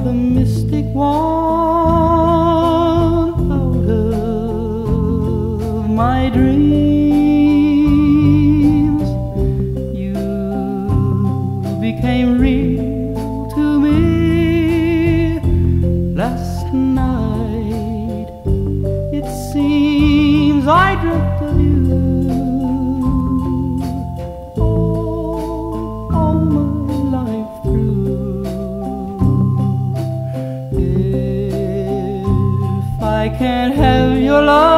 the mystic one out of my dreams. You became real to me last night. It seems I dreamt I can't have your love.